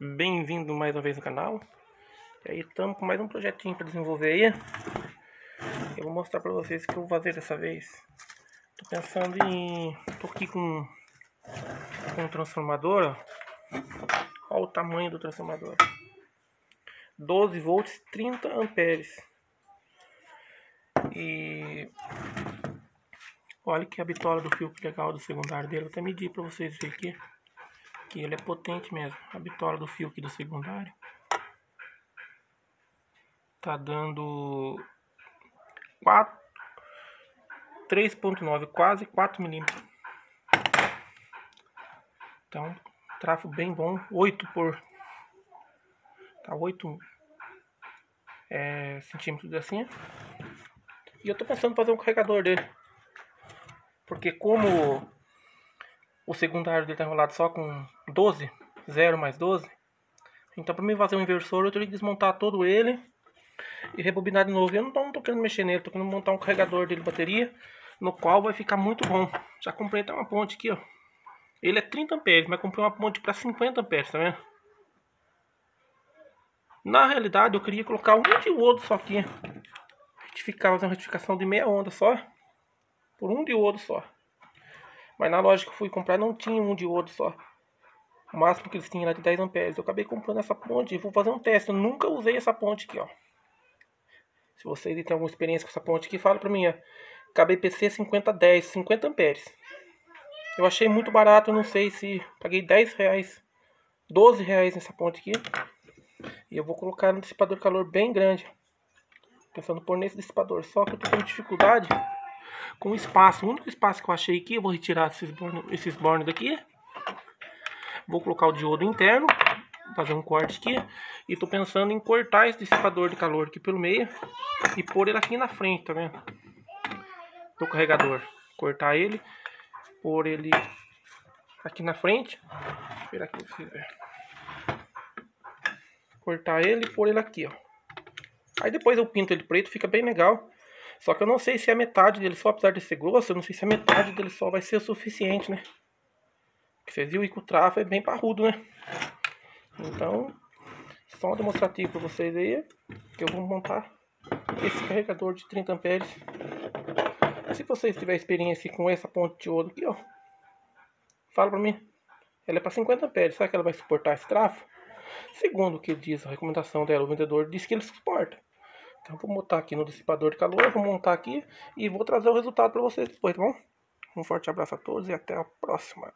Bem-vindo mais uma vez no canal. E aí estamos com mais um projetinho para desenvolver aí. Eu vou mostrar para vocês o que eu vou fazer dessa vez. Tô pensando em... Tô aqui com, com um transformador. Olha o tamanho do transformador. 12 volts, 30 amperes. E... Olha que a bitola do fio legal do secundário dele. Vou até medir para vocês verem aqui que ele é potente mesmo. A bitola do fio aqui do secundário. Tá dando 4 3.9, quase 4 milímetros. Então, trafo bem bom, 8 por tá 8 é, centímetros assim. E eu tô pensando em fazer um carregador dele. Porque como o secundário dele tá enrolado só com 12, 0 mais 12. Então para mim fazer um inversor eu teria que desmontar todo ele e rebobinar de novo. Eu não tô, não tô querendo mexer nele, tô querendo montar um carregador dele bateria, no qual vai ficar muito bom. Já comprei até uma ponte aqui, ó. Ele é 30 amperes, mas comprei uma ponte para 50 amperes, tá vendo? Na realidade eu queria colocar um diodo só aqui. Retificar, fazer uma retificação de meia onda só. Por um diodo só. Mas na loja que eu fui comprar não tinha um diodo só. O máximo que eles tinham era de 10 amperes. Eu acabei comprando essa ponte e vou fazer um teste. Eu nunca usei essa ponte aqui, ó. Se vocês têm alguma experiência com essa ponte aqui, fala pra mim, ó. KBPC 5010, 50 amperes. Eu achei muito barato, não sei se... Paguei 10 reais, 12 reais nessa ponte aqui. E eu vou colocar um dissipador de calor bem grande. Pensando por nesse dissipador. Só que eu tô com dificuldade com espaço. O único espaço que eu achei aqui, eu vou retirar esses bornes, esses bornes daqui. Vou colocar o diodo interno, fazer um corte aqui. E tô pensando em cortar esse dissipador de calor aqui pelo meio e pôr ele aqui na frente, tá vendo? Do carregador. Cortar ele, pôr ele aqui na frente. Esperar aqui pra vocês. Cortar ele e pôr ele aqui, ó. Aí depois eu pinto ele preto, fica bem legal. Só que eu não sei se a metade dele só, apesar de ser grosso, eu não sei se a metade dele só vai ser o suficiente, né? Porque vocês viram que o trafo é bem parrudo, né? Então, só um demonstrativo para vocês aí, que eu vou montar esse carregador de 30 amperes. Se vocês tiverem experiência com essa ponte de ouro aqui, ó, fala para mim. Ela é para 50 amperes, será que ela vai suportar esse trafo? Segundo o que diz a recomendação dela, o vendedor diz que ele suporta. Então vou botar aqui no dissipador de calor, vou montar aqui e vou trazer o resultado para vocês depois, tá bom? Um forte abraço a todos e até a próxima.